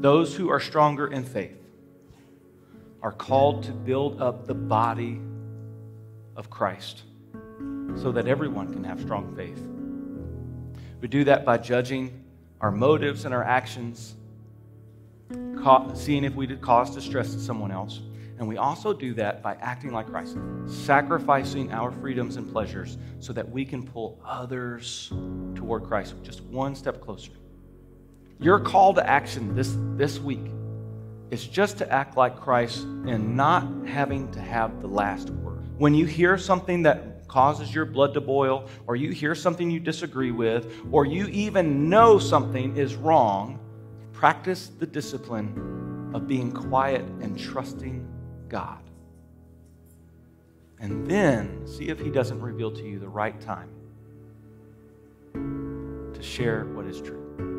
Those who are stronger in faith are called to build up the body of Christ so that everyone can have strong faith. We do that by judging our motives and our actions, seeing if we did cause distress to someone else. And we also do that by acting like Christ, sacrificing our freedoms and pleasures so that we can pull others toward Christ just one step closer. Your call to action this, this week is just to act like Christ and not having to have the last word. When you hear something that causes your blood to boil, or you hear something you disagree with, or you even know something is wrong, practice the discipline of being quiet and trusting God. And then see if He doesn't reveal to you the right time to share what is true.